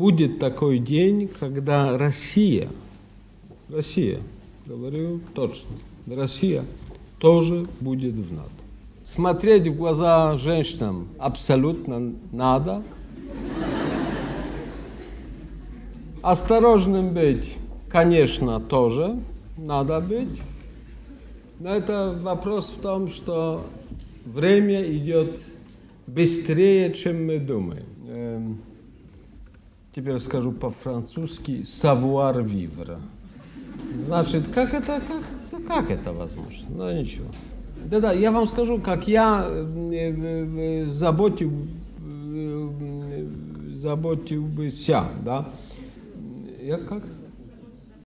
будет такой день, когда Россия, Россия, говорю точно, Россия тоже будет в НАТО. Смотреть в глаза женщинам абсолютно надо. Осторожным быть, конечно, тоже надо быть. Но это вопрос в том, что время идет быстрее, чем мы думаем. Теперь скажу по-французски savoir vivre. Значит, как это, как, как это возможно? Ну, ничего. Да-да, я вам скажу, как я э, э, заботил, э, заботился, да. Я как?